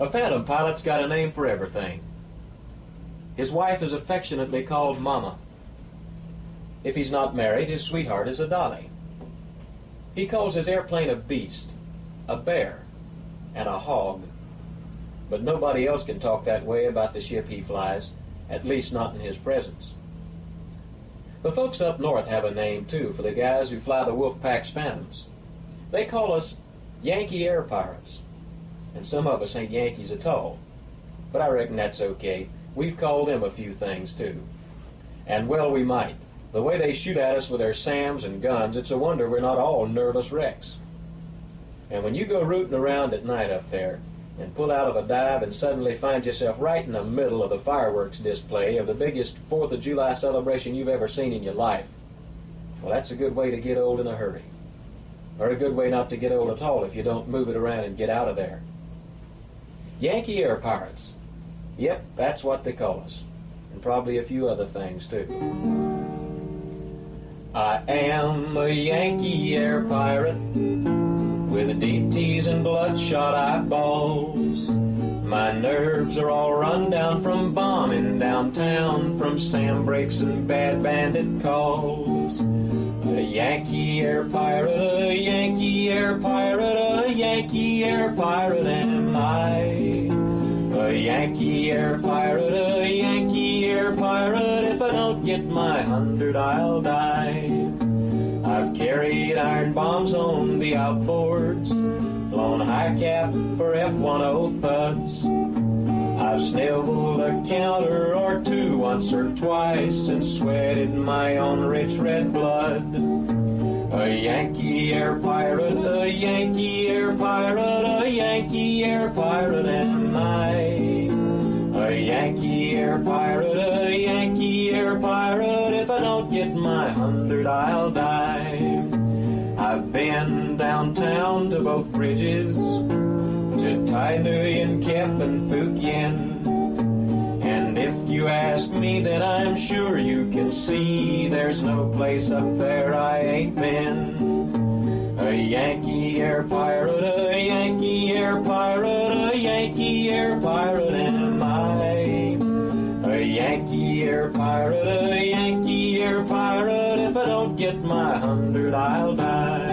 A phantom pilot's got a name for everything. His wife is affectionately called Mama. If he's not married, his sweetheart is a dolly. He calls his airplane a beast, a bear, and a hog. But nobody else can talk that way about the ship he flies, at least not in his presence. The folks up north have a name, too, for the guys who fly the Wolfpack's Phantoms. They call us Yankee Air Pirates. And some of us ain't Yankees at all. But I reckon that's okay. We've called them a few things, too. And well we might. The way they shoot at us with their SAMs and guns, it's a wonder we're not all nervous wrecks. And when you go rooting around at night up there, and pull out of a dive and suddenly find yourself right in the middle of the fireworks display of the biggest Fourth of July celebration you've ever seen in your life, well, that's a good way to get old in a hurry. Or a good way not to get old at all if you don't move it around and get out of there. Yankee Air Pirates. Yep, that's what they call us. And probably a few other things, too. I am a Yankee Air Pirate with a deep tees and bloodshot eyeballs. My nerves are all run down from bombing downtown, from SAM breaks and bad bandit calls. A Yankee air pirate, a Yankee air pirate, Yankee air pirate am I. A Yankee air pirate, a Yankee air pirate, if I don't get my hundred I'll die. I've carried iron bombs on the outboards, flown high cap for F-10 thuds. I've snivelled a counter or two once or twice and sweated my own rich red blood. Yankee air pirate, a Yankee air pirate, a Yankee air pirate am I. A Yankee air pirate, a Yankee air pirate, if I don't get my hundred I'll die. I've been downtown to both bridges, to Nui and Kep and if you ask me, then I'm sure you can see there's no place up there I ain't been. A Yankee air pirate, a Yankee air pirate, a Yankee air pirate am I. A Yankee air pirate, a Yankee air pirate, if I don't get my hundred I'll die.